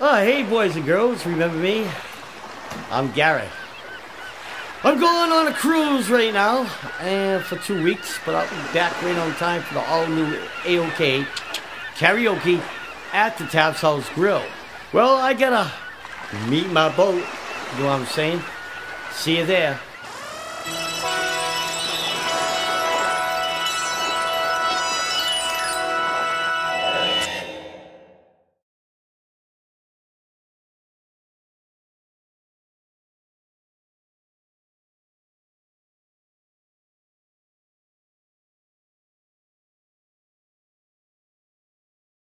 Oh, hey, boys and girls, remember me? I'm Garrett. I'm going on a cruise right now, and for two weeks, but I'll be back right on time for the all-new A-OK karaoke at the Taphouse Grille. Well, I gotta meet my boat, you know what I'm saying? See you there.